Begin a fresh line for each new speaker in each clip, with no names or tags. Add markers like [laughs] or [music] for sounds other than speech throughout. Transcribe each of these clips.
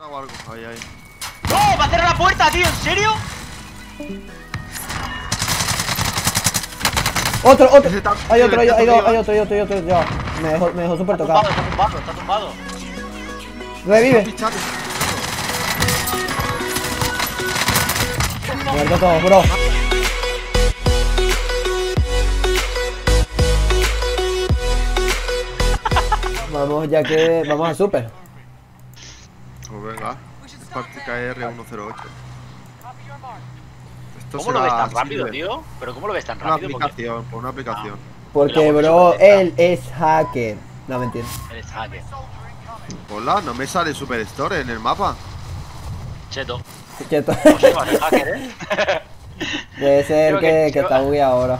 Hago algo. Ahí, ahí.
¡No! ¡Va a cerrar la puerta, tío! ¿En serio?
Otro, otro.
Está-
Hay otro, hay,
está
hay, hay otro, hay otro, hay otro. Ya. Me dejó, me dejó súper
Está
tocado.
tumbado, está tumbado, está tumbado.
Revive. Muerto todos, bro. [laughs] Vamos, ya que. Vamos a super.
Pues venga. Es práctica R108. Esto
¿Cómo lo ves
será
tan rápido, tío? ¿Pero cómo lo ves tan
Una
rápido?
Aplicación, por una aplicación.
Porque, bro, él es hacker. No, mentira.
eres hacker.
Hola, no me sale Superstore en el mapa.
Cheto. Ser hacker, ¿eh? [laughs]
Debe ser
Creo
que,
que-
que está bugueado ahora.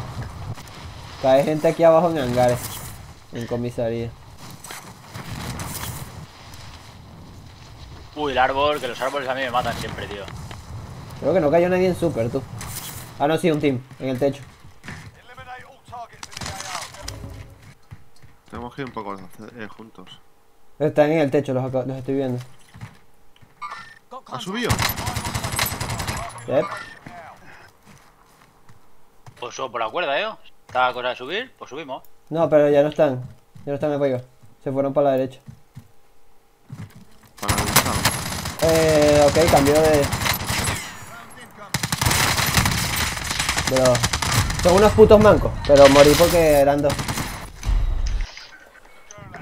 Cae gente aquí abajo en hangares. En comisaría.
Uy, el árbol, que los árboles a mí me matan siempre, tío.
Creo que no cayó nadie en super, tú. Ah, no, sí, un team. En el techo.
Tenemos que ir un poco eh, juntos.
Están en el techo, los, estoy viendo.
¿Ha subido?
Yep.
Pues subo por la cuerda, ¿eh? Estaba cosa de subir, pues subimos.
No, pero ya no están. Ya no están arriba. Se fueron para la derecha. Eh, ok, cambió de. Pero. Son unos putos mancos. Pero morí porque eran dos.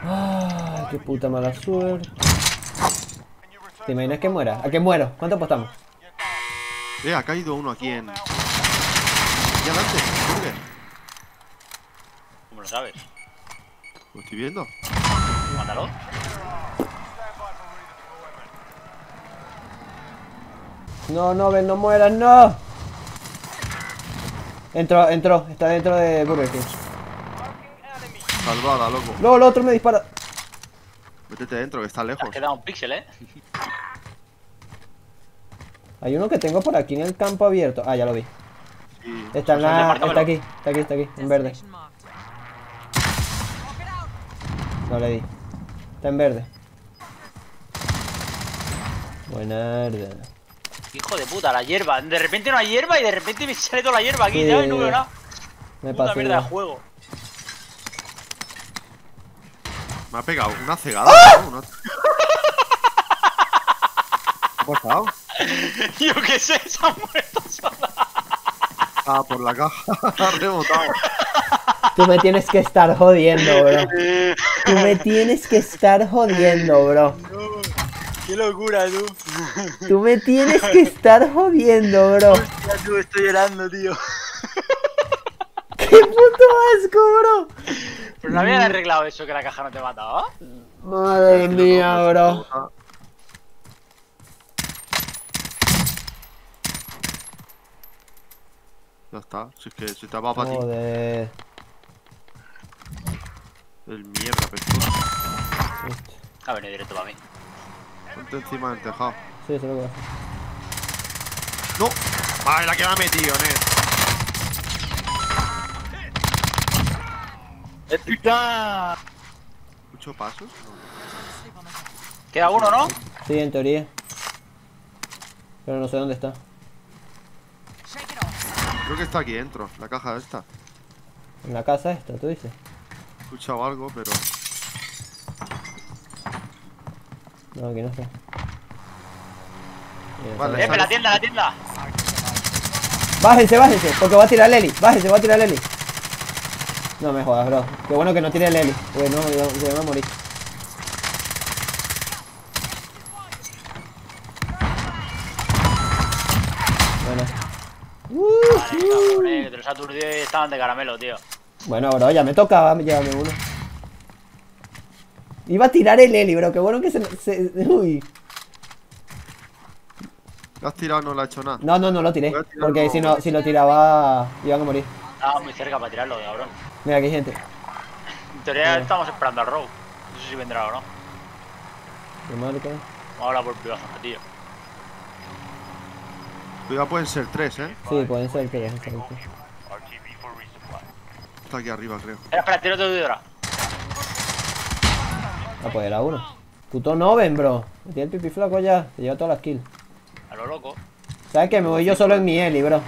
Ay, qué puta mala suerte. ¿Te imaginas que muera? ¿A qué muero? ¿Cuánto apostamos?
Eh, ha caído uno aquí en. Aquí adelante, Burger.
¿Cómo lo sabes?
Lo estoy viendo.
Mándalo.
No, no, ven, no mueras, no. Entró, entró, está dentro de Burger King.
Salvada, loco.
Luego el otro me dispara.
Métete dentro, que está
Te
lejos.
has quedado un píxel, ¿eh?
Hay uno que tengo por aquí en el campo abierto. Ah, ya lo vi.
Sí.
Está en la. Está aquí, está aquí, está aquí, en verde. No le di. Está en verde. Buenarda.
Hijo de puta, la hierba. De repente no hay hierba y de repente me sale toda la hierba aquí,
Sí.
ya, y no veo nada.
Me
Puta
pasé.
mierda de juego.
Me ha pegado una cegada.
¡Ah!
¿no? Una- ¿Qué ha pasado? [laughs]
Yo qué sé, se ha muerto sola.
Ah, por la caja. [laughs] ha rebotado.
Tú me tienes que estar jodiendo, bro. [laughs] Tú me tienes que estar jodiendo, bro.
Qué locura, tú.
Tú me [laughs] tienes que estar jodiendo, bro.
Ya tú estoy llorando, tío. [laughs]
¡Qué puto asco, bro!
Pero no habían arreglado eso que la caja no te mataba.
Madre mía, bro.
Ya está. Si es que se te va para ti.
Joder.
El mierda, persona.
Ha venido directo para mí.
Ponte encima del tejado.
Sí, es lo a hacer.
¡No! ¡Ay, la que me ha metido, Ned! ¿Muchos pasos?
Queda uno, ¿no?
Sí, en teoría. Pero no sé dónde está.
Creo que está aquí dentro, la caja esta.
En la casa esta, tú dices.
He escuchado algo, pero.
No, aquí no está. Mira,
Vale.
Eh, la tienda, la tienda.
Bájense, bájense, porque va a tirar Leli. Bájense, va a tirar Leli. No me jodas, bro. Qué bueno que no tire Leli. Porque no, yo- se va a morir. Bueno.
Vale, cabrón, eh, que te los aturdido y estaban de caramelo, tío.
Bueno, bro, ya me tocaba llevarme uno. Iba a tirar el Eli, bro. Qué bueno que se, se- Uy.
¿La has tirado no la ha hecho nada?
No, no, no lo tiré. Porque si, no, si lo tiraba, iban a morir.
Estaba muy cerca para tirarlo, cabrón.
Mira, aquí hay gente.
En teoría estamos esperando al row. No sé si vendrá o no.
Qué marca.
Vamos a hablar por privado, tío.
Cuidado, pueden ser tres, ¿eh?
Sí, pueden ser salir.
Está aquí arriba, creo.
Espera, espera, tiro tu vidora.
Ah, pues era uno. Puto Noven, bro. Me tiene el pipi flaco ya. Se lleva todas las kills.
A lo loco.
¿Sabes qué? Me voy yo solo en mi Eli, bro.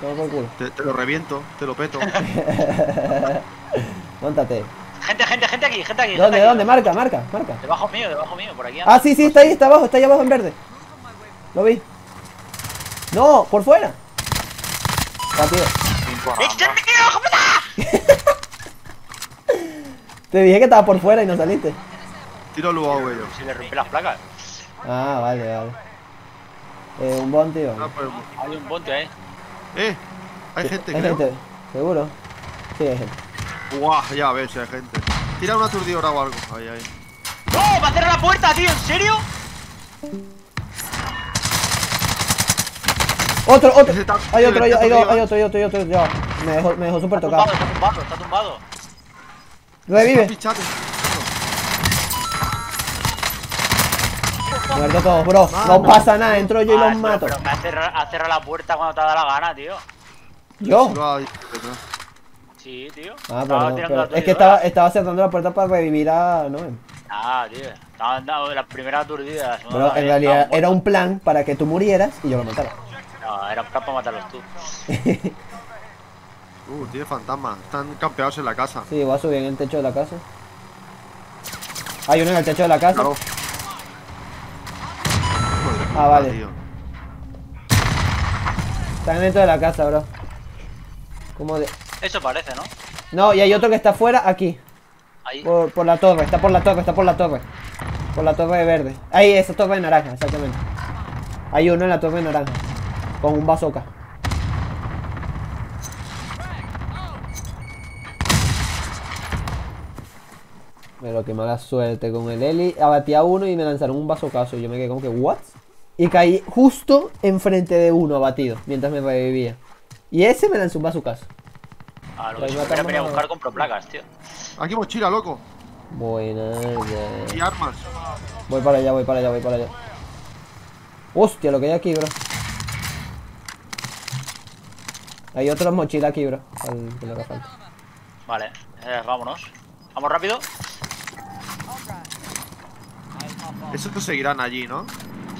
Todo por culo.
Te, te lo reviento, te lo peto. [laughs]
Móntate.
Gente, gente, gente aquí, gente aquí.
¿Dónde,
gente
dónde?
aquí.
Marca, marca, marca.
Debajo mío, debajo mío, por aquí.
Ah, sí, sí, está ahí, está abajo, está ahí abajo en verde. Lo vi. No, por fuera. Rápido.
¡Este! [laughs]
Te dije que estaba por fuera y no saliste.
Tiro luego, güey.
Si le rompí las placas.
Ah, vale, vale. Eh, un bon, tío.
Ah, pues,
Hay un bonte ahí.
eh, hay gente,
Hay
creo.
gente, seguro. Sí, hay gente.
Guau, ya ves, hay gente. Tira una aturdidora o algo. Ahí, ahí.
¡No! ¡Va a cerrar la puerta, tío! ¿En serio?
Otro, otro.
Está-
Hay otro, hay,
está
hay, hay otro, hay otro, hay otro. Ya. Me dejó, me dejó súper
Está
tocado.
tumbado, está tumbado, está tumbado.
Revive. Muerto todos, bro. No pasa nada, entro yo y
Ah,
los
pero-
mato.
Pero me ha cerrado, ha cerrado la puerta cuando te ha dado la gana, tío.
¿Yo?
Sí, tío.
Ah,
Estaba
perdón, pero es que estaba, estaba cerrando la puerta para revivir a Noem.
Ah, tío. Estaba dando la primera aturdida. la
Pero en realidad era un plan para que tú murieras y yo lo matara.
No, era un plan para matarlos tú. [laughs]
Uh, tiene fantasma. Están campeados en la casa.
Sí, voy a subir en el techo de la casa. Hay uno en el techo de la casa.
Claro.
Ah, vale.
tío.
Están dentro de la casa, bro. Como de...
Eso parece, ¿no?
No, y hay otro que está afuera, aquí.
Ahí.
Por, por la torre, está por la torre, está por la torre. Por la torre de verde. Ahí, esa torre de naranja, exactamente. Hay uno en la torre de naranja. Con un bazooka. Pero qué mala suerte con el Eli. Abatí a uno y me lanzaron un bazookazo. Y yo me quedé como que, ¿what? Y caí justo enfrente de uno abatido. Mientras me revivía. Y ese me lanzó un bazookazo.
Ah, lo que venir a
a-
buscar compro placas, tío.
Aquí mochila, loco.
Buena.
Y armas.
Voy para allá, voy para allá, voy para allá. Hostia, lo que hay aquí, bro. Hay otra mochila aquí, bro. Al que le haga falta.
Vale, eh, vámonos. Vamos rápido.
Esos seguirán allí, ¿no?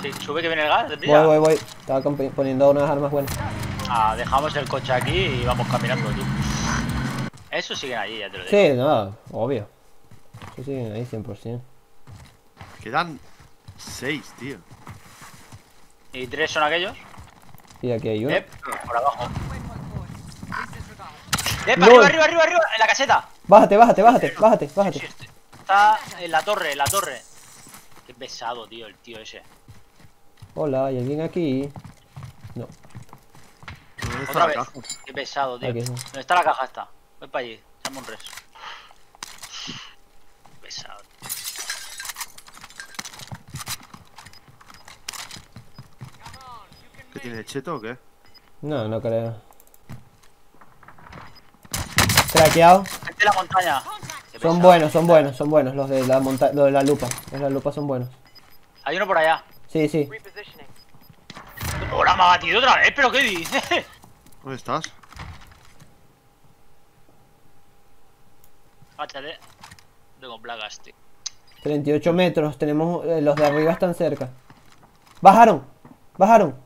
Sí, sube que viene el gas, deprisa.
Voy, voy, voy. Estaba poniendo unas armas buenas.
Ah, dejamos el coche aquí y vamos caminando, tío. Esos siguen allí, ya te lo digo.
Sí, no, obvio. Sí, sí, ahí 100%.
Quedan seis, tío.
¿Y tres son aquellos?
Y aquí hay uno.
Eh, por abajo.
LOL.
arriba, arriba, arriba, arriba, en la caseta.
Bájate, bájate, bájate, bájate, bájate.
Está en la torre, en la torre. Qué pesado, tío, el tío ese.
Hola, ¿hay alguien aquí? No,
¿Dónde está
Otra
la
vez.
caja?
Qué pesado, tío.
Aquí está.
¿Dónde está la caja esta? Voy para allí, echame un res. Pesado.
¿Qué tiene cheto o qué?
no, no creo. Craqueado.
Gente de la montaña. Qué
Son
pesado.
buenos, son buenos, son buenos. Los de la monta los de la lupa. Los de la lupa son buenos.
Hay uno por allá.
Sí, sí.
Me ha batido otra vez, pero ¿qué dices?
¿Dónde estás?
Máchate. Tengo plagas, tío.
38 metros, tenemos. eh, los de arriba están cerca. ¡Bajaron! ¡Bajaron!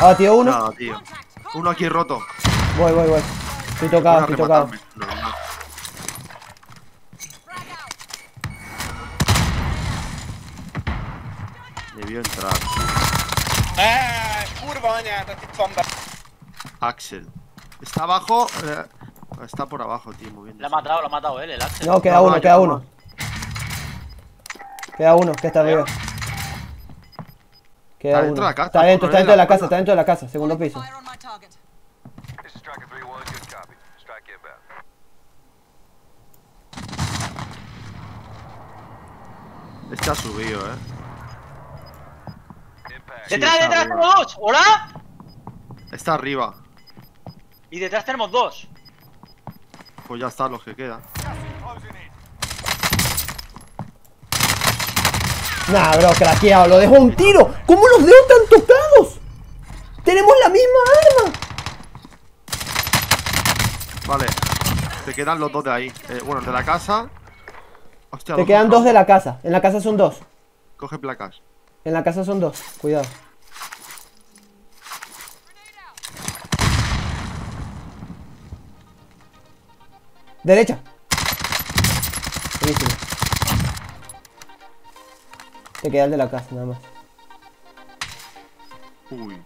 Abatido uno.
Nada, tío. Uno aquí roto.
Voy, voy, voy. Estoy tocado, estoy tocado.
Debió entrar.
Itt van be.
Axel. Está abajo. eh, está por abajo, tío, moviendo.
Le ha matado, lo ha matado él, el Axel.
No, queda
No,
uno,
no,
queda uno. Queda uno, que está arriba. Queda
Está
uno.
dentro de la casa,
Está dentro, está
es
dentro de
la
la casa, está dentro de la casa, segundo piso.
Fire on my target.
This is Striker 3-1, good copy. Strike inbound.
Este ha subido, eh.
¡Detrás,
Sí,
detrás
está
tenemos dos! ¡Hola!
Está arriba.
Y detrás tenemos dos.
Pues ya están los que quedan.
Nah, bro, craqueado, lo dejo un tiro. ¿Cómo los dejo tan tocados? Tenemos la misma arma.
Vale. Te quedan los dos de ahí. Eh, bueno, el de la casa. Hostia,
Te quedan dos de la casa. En la casa son dos.
Coge placas.
En la casa son dos. Cuidado. Derecha. Buenísimo. Te queda el de la casa, nada más.
Uy.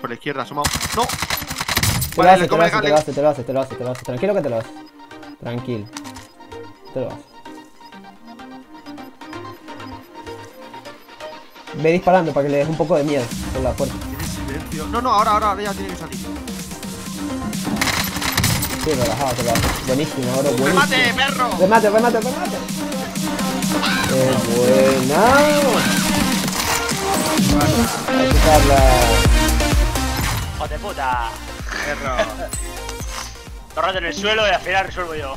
Por la izquierda, asomado. ¡No!
Te
Vale,
lo hace, te lo hace, te lo hace, te lo hace, te lo hace, te lo hace. Tranquilo que te lo hace. Tranquilo. Te lo hace. Ve disparando para que le des un poco de miedo con la puerta.
Tiene silencio. No, no, ahora, ahora, ahora ya tiene que salir.
Sí, relajado, hace. Buenísimo, ahora buenísimo.
¡Remate, perro!
Remate, remate, remate. ¡Qué buena! Hay que usarla.
¡Hijo de puta!
Perro.
Torrate en el suelo y al final resuelvo yo.